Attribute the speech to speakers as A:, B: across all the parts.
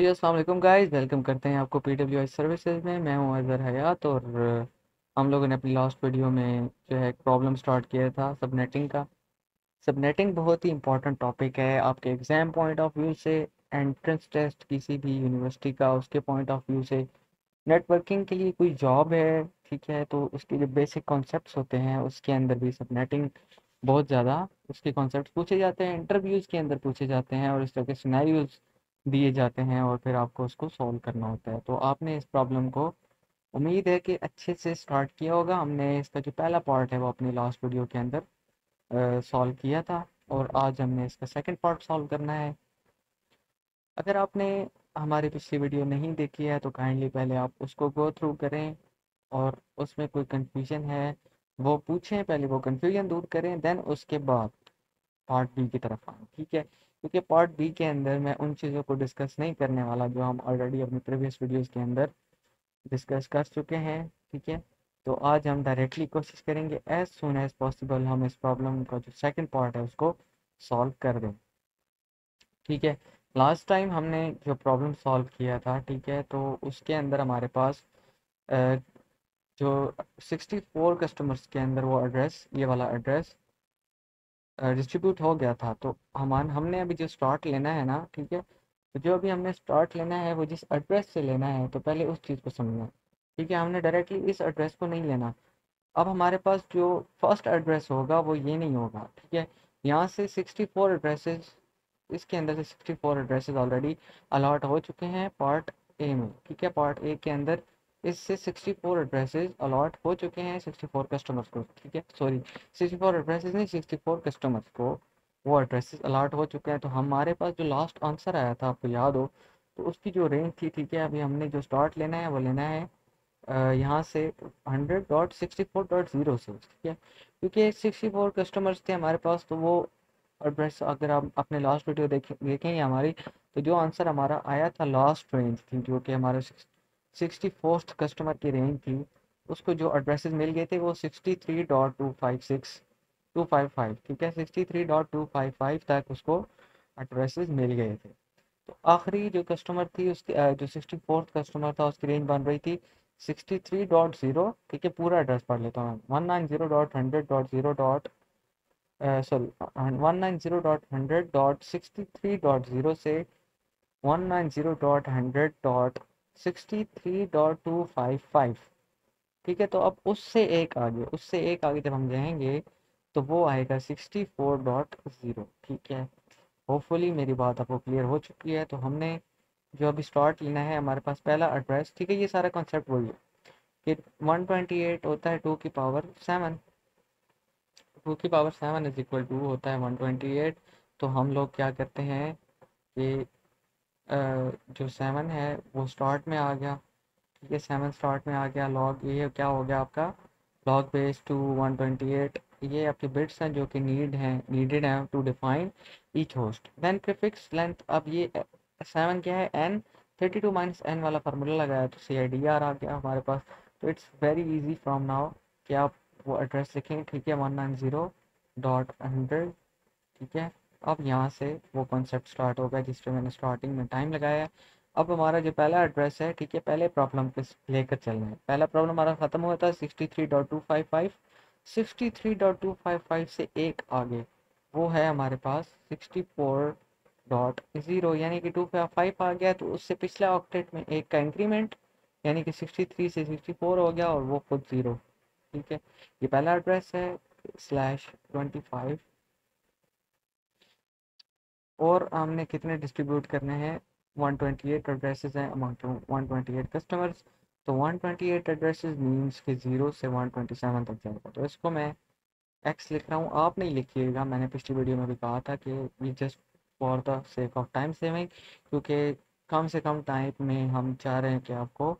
A: जी, अस्सलाम guys. Welcome करते हैं आपको पी डब्ल्यू एस सर्विसेज़ में। मैं हूँ अजहर हयात और हम लोगों ने अपनी लास्ट वीडियो में जो है प्रॉब्लम स्टार्ट किया था सबनेटिंग का। सबनेटिंग बहुत ही इंपॉर्टेंट टॉपिक है आपके एग्ज़ाम पॉइंट ऑफ़ व्यू से, एंट्रेंस टेस्ट किसी भी यूनिवर्सिटी का, उसके पॉइंट ऑफ़ व्यू से। नेटवर्किंग के लिए कोई जॉब है, ठीक है तो उसके जो बेसिक कॉन्सेप्ट होते हैं, उसके अंदर भी सबनेटिंग बहुत ज़्यादा उसके कॉन्सेप्ट पूछे जाते हैं, इंटरव्यूज़ के अंदर पूछे जाते हैं और इस तरह के सिनेरियोज़ दिए जाते हैं और फिर आपको उसको सॉल्व करना होता है। तो आपने इस प्रॉब्लम को, उम्मीद है कि अच्छे से स्टार्ट किया होगा। हमने इसका जो पहला पार्ट है, वो अपनी लास्ट वीडियो के अंदर सॉल्व किया था और आज हमने इसका सेकंड पार्ट सॉल्व करना है। अगर आपने हमारी पिछली वीडियो नहीं देखी है तो काइंडली पहले आप उसको गो थ्रू करें और उसमें कोई कन्फ्यूज़न है, वो पूछें, पहले वो कन्फ्यूज़न दूर करें देन उसके बाद पार्ट बी की तरफ़ आए, ठीक है? क्योंकि पार्ट बी के अंदर मैं उन चीज़ों को डिस्कस नहीं करने वाला जो हम ऑलरेडी अपने प्रीवियस वीडियोस के अंदर डिस्कस कर चुके हैं, ठीक है? तो आज हम डायरेक्टली कोशिश करेंगे एज सुन एज पॉसिबल हम इस प्रॉब्लम का जो सेकंड पार्ट है उसको सॉल्व कर दें। ठीक है? लास्ट टाइम हमने जो प्रॉब्लम सॉल्व किया था, ठीक है? तो उसके अंदर हमारे पास जो 64 कस्टमर्स के अंदर वो एड्रेस ये वाला एड्रेस डिस्ट्रीब्यूट हो गया था। तो हम हमने अभी जो स्टार्ट लेना है ना, ठीक है? तो जो अभी हमने स्टार्ट लेना है, वो जिस एड्रेस से लेना है तो पहले उस चीज़ को समझना। ठीक है? हमने डायरेक्टली इस एड्रेस को नहीं लेना। अब हमारे पास जो फ़र्स्ट एड्रेस होगा, वो ये नहीं होगा। ठीक है? यहाँ से 64 एड्रेसेस इसके अंदर से 64 एड्रेसेस ऑलरेडी अलॉट हो चुके हैं पार्ट ए में। ठीक है? पार्ट ए के अंदर इससे 64 एड्रेसेस अलॉट हो चुके हैं 64 कस्टमर्स को, ठीक है? सॉरी 64 एड्रेसेस नहीं 64 कस्टमर्स को वो एड्रेसेस अलॉट हो चुके हैं। तो हमारे पास जो लास्ट आंसर आया था, आपको याद हो तो उसकी जो रेंज थी, ठीक है, अभी हमने जो स्टार्ट लेना है, वो लेना है यहाँ से hundred dot sixty four dot zero से, ठीक है? क्योंकि सिक्सटी फोर कस्टमर्स थे हमारे पास तो वो एड्रेस अगर आप अपने लास्ट वीडियो देखें देखेंगे हमारी तो जो आंसर हमारा आया था लास्ट रेंज थी जो कि हमारे सिक्सटी फोर्थ कस्टमर की रेंज थी। उसको जो एड्रेसेस मिल गए थे, वो sixty three dot two five six, two five five, ठीक है? Sixty three dot two five five तक उसको एड्रेसेस मिल गए थे। तो आखिरी जो कस्टमर थी, उसकी जो सिक्सटी फोर्थ कस्टमर था, उसकी रेंज बन रही थी सिक्सटी थ्री डॉट ज़ीरो, ठीक है? पूरा एड्रेस पढ़ लेता हूँ। One nine zero dot hundred dot zero dot sorry one nine zero dot hundred dot sixty three dot zero से one nine zero dot hundred dot sixty three dot two five five ठीक है तो अब उससे एक आगे, उससे एक आगे जब हम जाएँगे तो वो आएगा सिक्सटी फोर डॉट ज़ीरो ठीक है होपफुली मेरी बात आपको क्लियर हो चुकी है। तो हमने जो अभी स्टार्ट लेना है, हमारे पास पहला एड्रेस ठीक है, ये सारा कॉन्सेप्ट वही है। कि वन ट्वेंटी एट होता है टू की पावर सेवन टू की power seven is equal to होता है वन ट्वेंटी एट तो हम लोग क्या करते हैं कि जो सेवन है, वो स्टार्ट में आ गया। ठीक है सेवन स्टार्ट में आ गया। लॉग ये क्या हो गया आपका? Log base two one twenty eight ये आपके बिट्स हैं जो कि नीड हैं नीडेड हैं to define each host then prefix length अब ये सेवन क्या है? N thirty two minus N वाला फार्मूला लगाया तो सी आई डी आर आ गया हमारे पास। तो it's very easy from now कि आप वो एड्रेस लिखें ठीक है one nine zero dot hundred ठीक है? अब यहाँ से वो कॉन्सेप्ट स्टार्ट होगा जिस पे मैंने स्टार्टिंग में टाइम लगाया अब हमारा जो पहला एड्रेस है, ठीक है, पहले प्रॉब्लम पे लेकर चलना है। पहला प्रॉब्लम हमारा ख़त्म हुआ था sixty three dot two five five sixty three dot two five five से एक आगे, वो है हमारे पास सिक्सटी फोर डॉट ज़ीरो यानी कि टू फाइव आ गया। तो उससे पिछले ऑक्टेट में एक का इंक्रीमेंट यानी कि सिक्सटी थ्री से सिक्सटी फोर हो गया और वो खुद ज़ीरो ठीक है। ये पहला एड्रेस है स्लैश ट्वेंटी फाइव और हमने कितने डिस्ट्रीब्यूट करने हैं? 128 एड्रेसेस हैं अमंग 128 कस्टमर्स तो 128 एड्रेसेस मींस कि ज़ीरो से 127 तक जाएगा। तो इसको मैं एक्स लिख रहा हूँ। आप नहीं लिखिएगा। मैंने पिछली वीडियो में भी कहा था कि ये just for the sake of time saving क्योंकि कम से कम टाइम में हम चाह रहे हैं कि आपको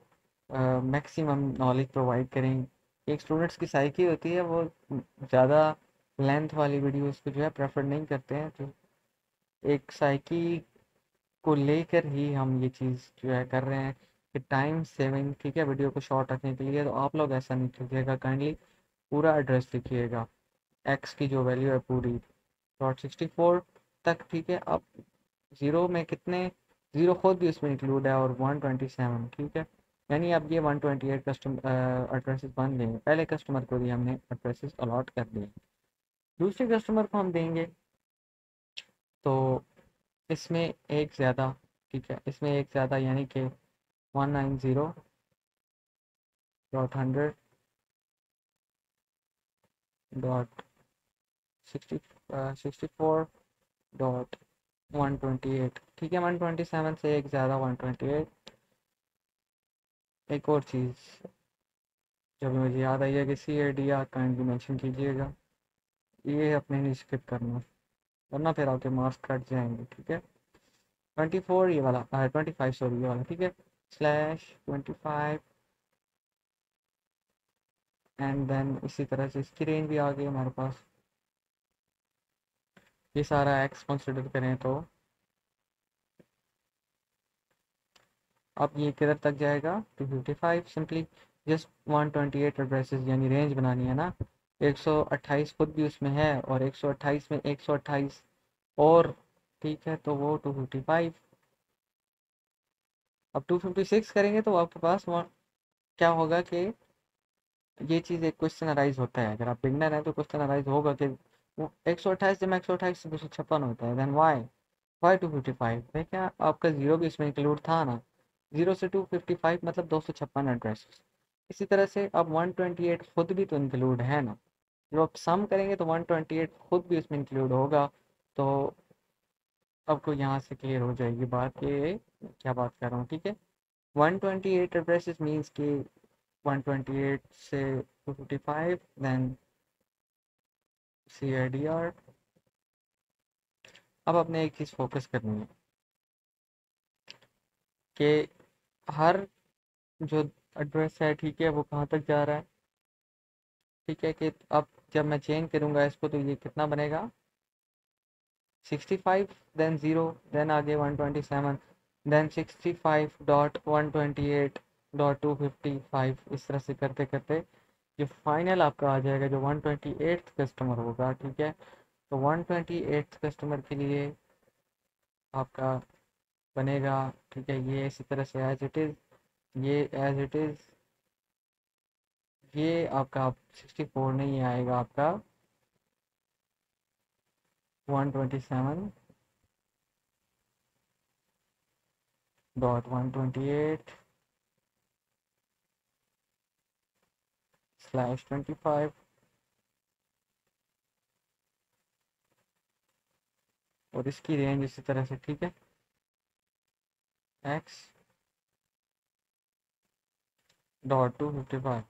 A: मैक्सिमम नॉलेज प्रोवाइड करें। एक स्टूडेंट्स की साइकी होती है, वो ज़्यादा लेंथ वाली वीडियोस को जो है प्रेफर नहीं करते हैं तो एक साइकी को लेकर ही हम ये चीज़ जो है कर रहे हैं कि टाइम सेविंग ठीक है वीडियो को शॉर्ट रखने के लिए तो आप लोग ऐसा नहीं कीजिएगा काइंडली पूरा एड्रेस लिखिएगा। एक्स की जो वैल्यू है पूरी। डॉट सिक्सटी फोर तक, ठीक है, अब ज़ीरो में कितने ज़ीरो खुद भी उसमें इंक्लूड है और वन ट्वेंटी सेवन ठीक है। यानी अब ये one twenty eight customer addresses बन गए। पहले कस्टमर को भी हमने एड्रेसेस अलॉट कर दिए। दूसरे कस्टमर को हम देंगे। तो इसमें एक ज़्यादा, ठीक है, इसमें एक ज़्यादा यानी कि one nine zero dot hundred dot sixty four dot one twenty eight ठीक है वन ट्वेंटी सेवन से एक ज़्यादा वन ट्वेंटी एट एक और चीज़, जब मुझे याद आई है कि C A D R kindly mention कीजिएगा, ये अपने नहीं स्किप करना। वरना फिर आपके मार्क्स कट जाएँगे, ठीक है? ट्वेंटी फोर ये वाला ट्वेंटी फाइव सॉरी ये वाला, ठीक है? Slash twenty five and then इसी तरह से इसकी रेंज भी आ गई हमारे पास। ये सारा एक्स कंसिडर करें तो अब ये किधर तक जाएगा? Two fifty five simply just one twenty eight addresses यानी रेंज बनानी है ना? एक सौ अट्ठाईस खुद भी उसमें है और एक सौ अट्ठाईस में एक सौ अट्ठाईस और, ठीक है तो वो टू फिफ्टी फाइव अब टू फिफ्टी सिक्स करेंगे तो आपके पास क्या होगा कि ये चीज़ एक क्वेश्चन अराइज होता है। अगर आप बिगनर हैं तो क्वेश्चन अराइज होगा कि वो एक सौ अट्ठाईस जब एक सौ अट्ठाईस दो सौ छप्पन होता है then Y Y two fifty five देखिए आपका ज़ीरो भी इसमें इंक्लूड था ना? ज़ीरो से टू फिफ्टी फाइव मतलब दो सौ छप्पन एड्रेस इसी तरह से अब वन ट्वेंटी एट खुद भी तो इंक्लूड है ना। जब आप सम करेंगे तो वन ट्वेंटी एट खुद भी उसमें इंक्लूड होगा। तो आपको यहाँ से क्लियर हो जाएगी बात ये, क्या बात कर रहा हूँ, ठीक है? One twenty eight addresses means कि वन ट्वेंटी एट से two fifty five then C I D R अब अपने एक चीज़ फोकस करनी है कि हर जो एड्रेस है, ठीक है, वो कहाँ तक जा रहा है? ठीक है कि अब जब मैं चेंज करूँगा इसको तो ये कितना बनेगा? Sixty five then zero then आगे one twenty seven then sixty five dot one twenty eight dot two fifty five इस तरह से करते करते जो फाइनल आपका आ जाएगा जो वन ट्वेंटी एट कस्टमर होगा, ठीक है? तो वन ट्वेंटी एट कस्टमर के लिए आपका बनेगा, ठीक है? ये इसी तरह से एज इट इज़ ये एज इट इज़ ये आपका सिक्सटी फोर नहीं आएगा आपका। One twenty seven dot one twenty eight slash twenty five और इसकी रेंज इसी तरह से, ठीक है? X dot two fifty five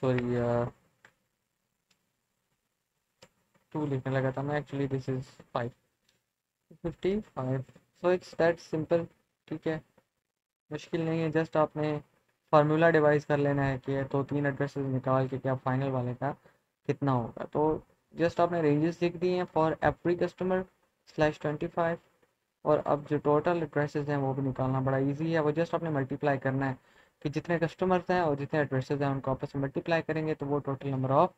A: sorry two लिखने लगा था मैं actually this is five fifty five so it's that simple ठीक है? मुश्किल नहीं है जस्ट आपने फार्मूला डिवाइस कर लेना है कि तो तीन एड्रेसेस निकाल के क्या फाइनल वाले का कितना होगा। तो जस्ट आपने रेंजेस लिख दिए हैं for every customer slash twenty five और अब जो टोटल एड्रेसेस हैं वो भी निकालना बड़ा इजी है, वो जस्ट आपने मल्टीप्लाई करना है। कि जितने कस्टमर्स हैं और जितने एड्रेसेस हैं, उनको आपस में मल्टीप्लाई करेंगे तो वो टोटल नंबर ऑफ़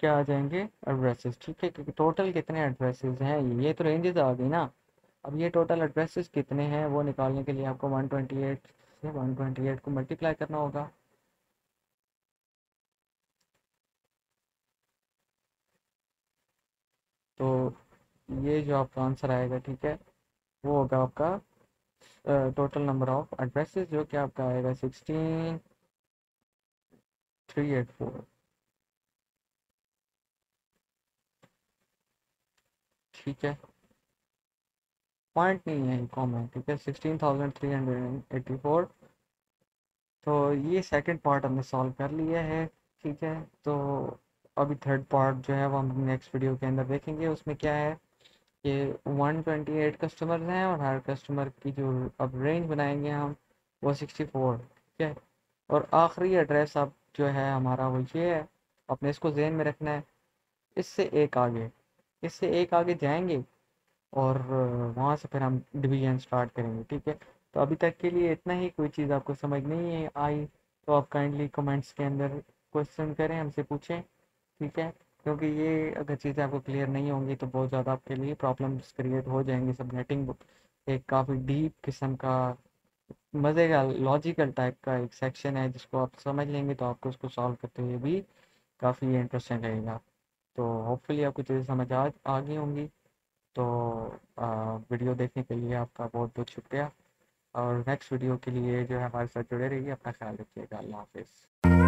A: क्या आ जाएँगे? एड्रेसेस ठीक है? क्योंकि टोटल कितने एड्रेसेस हैं? ये तो रेंजेस आ गई ना। अब ये टोटल एड्रेसेस कितने हैं, वो निकालने के लिए आपको 128 से 128 को मल्टीप्लाई करना होगा। तो ये जो आपका आंसर आएगा, ठीक है? वो होगा आपका टोटल नंबर ऑफ़ एड्रेसेस जो कि आपका आएगा सिक्सटीन थ्री एट फोर ठीक है। पॉइंट नहीं है कॉमन ठीक है? Sixteen thousand three hundred and eighty four तो ये सेकंड पार्ट हमने सॉल्व कर लिया है, ठीक है? तो अभी थर्ड पार्ट जो है वो हम नेक्स्ट वीडियो के अंदर देखेंगे, उसमें क्या है? कि 128 कस्टमर्स हैं और हर कस्टमर की जो अब रेंज बनाएँगे हम, वो 64 ठीक है? और आखिरी एड्रेस अब जो है हमारा वो ये है, अपने इसको जहन में रखना है। इससे एक आगे, इससे एक आगे जाएँगे और वहाँ से फिर हम डिवीज़न स्टार्ट करेंगे, ठीक है? तो अभी तक के लिए इतना ही, कोई चीज़ आपको समझ नहीं आई तो आप काइंडली कमेंट्स के अंदर क्वेश्चन करें, हमसे पूछें, ठीक है? क्योंकि ये अगर चीज़ें आपको क्लियर नहीं होंगी तो बहुत ज़्यादा आपके लिए प्रॉब्लम्स क्रिएट हो जाएँगी सब नेटिंग एक काफ़ी डीप किस्म का मज़े का लॉजिकल टाइप का एक सेक्शन है जिसको आप समझ लेंगे तो आपको उसको सॉल्व करते हुए भी काफ़ी इंटरेस्टिंग रहेगा। तो होपफुली आपको चीज़ें समझ आ आ गई होंगी। तो आ, वीडियो देखने के लिए आपका बहुत बहुत शुक्रिया। और नेक्स्ट वीडियो के लिए जो है हमारे साथ जुड़े रहिए। अपना ख्याल रखिएगा। अल्लाह हाफिज़।